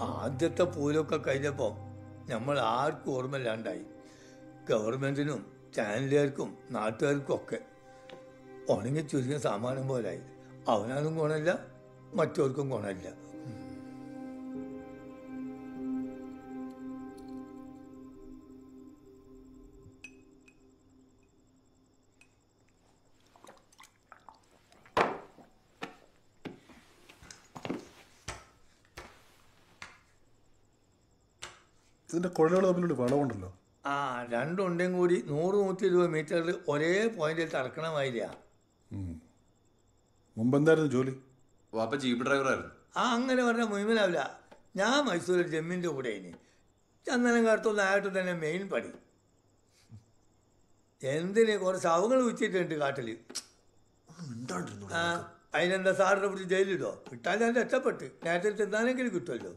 ആദ്യത്തെ പൂരമൊക്കെ കഴിഞ്ഞപ്പോൾ നമ്മൾ ആർക്കും ഓർമ്മയില്ലാണ്ടായി. ഗവൺമെന്റിനും ചാനലുകാർക്കും നാട്ടുകാർക്കും ഒക്കെ. ഉണങ്ങി ചുരുങ്ങിയ സാമാനം പോലായി. അവനാലും ഗുണമില്ല മറ്റവർക്കും ഗുണമില്ല. ഇതിന്റെ കുഴലുകൾ തമ്മിലൊരു വളവുണ്ടല്ലോ. ആ രണ്ടുണ്ടെങ്കിൽ കൂടി നൂറ് നൂറ്റി ഇരുപത് മീറ്ററിൽ ഒരേ പോയിന്റിൽ തറക്കണമായില്ല മുമ്പെന്തായിരുന്നു ജോലി? വാപ്പ ജീപ്പ് ഡ്രൈവറായിരുന്നു ആ അങ്ങനെ പറഞ്ഞാൽ മുഴുവനാവില്ല. ഞാൻ മൈസൂരിൽ ജമ്മിന്റെ കൂടെ ഇനി ചന്ദനം കാർത്തൊന്നും ആയിട്ട് തന്നെ മെയിൻ പണി. എന്തിന് കുറച്ച് അവങ്ങൾ വെച്ചിട്ടുണ്ട് കാട്ടിൽ ആ അതിനെന്താ സാറിനെ പിടിച്ച് ജയിലിടോ കിട്ടാൻ ഞാൻ രക്ഷപ്പെട്ട്. നേരത്തെ ചെന്നാലെങ്കിലും കിട്ടുമല്ലോ